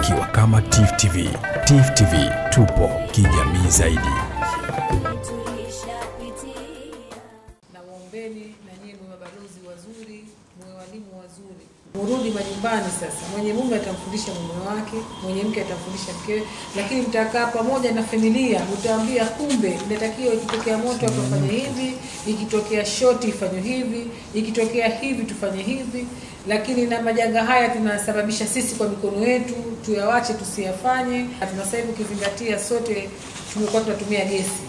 tukiwa kama TIFF TV. TIFF TV tupo kijamii zaidi. Na nyinyi mwe mabalozi wazuri, mwe walimu wazuri. Murudi majumbani sasa, mwenye mume atamfundisha mume wake, mwenye mke atamfundisha mkewe, lakini mtakaa pamoja na familia, mtaambia kumbe inatakiwa ikitokea moto hapa hivi, ikitokea shoti ifanywe hivi, ikitokea hivi tufanye hivi. Lakini na majanga haya tunasababisha sisi kwa mikono yetu, tuyawache tusiyafanye. Na tuna sasa hivi ukizingatia, sote tumekuwa tunatumia gesi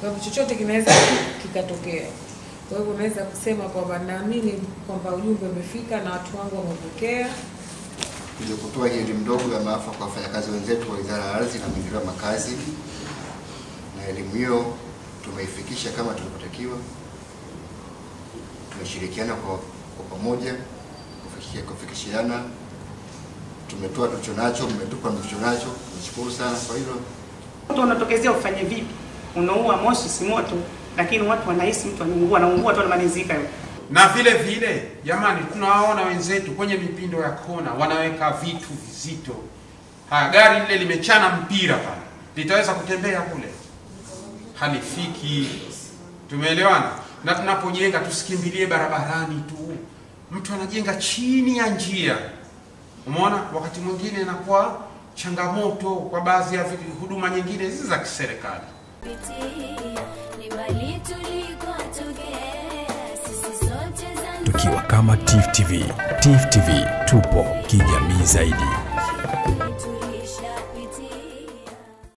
kwa chochote kinaweza kikatokea. Kwa hivyo naweza kusema kwamba naamini kwamba ujumbe umefika na watu wangu wamepokea. Ndio kutoa hii elimu ndogo ya maafa kwa wafanyakazi wenzetu wa Wizara ya Ardhi na Maendeleo ya Makazi, na elimu hiyo tumeifikisha kama tulivyotakiwa. Tumeshirikiana kwa, kwa pamoja kufikia kufikishiana, tumetoa tulicho nacho, mmetupa mlicho nacho. Nashukuru sana kwa hilo. Moto unatokezea ufanye vipi? Unaua moshi si moto, lakini watu wanahisi mtu anaungua, anaungua tu anamalizika yule. na vile vile jamani, tunawaona wenzetu kwenye mipindo ya kona wanaweka vitu vizito. Haya, gari lile limechana mpira pale, litaweza kutembea kule? Halifiki. Tumeelewana? Na tunapojenga tusikimbilie barabarani tu, mtu anajenga chini ya njia. Umeona, wakati mwingine inakuwa changamoto kwa baadhi ya huduma nyingine hizi za kiserikali. Tukiwa kama TIFF TV. TIFF TV tupo kijamii zaidi.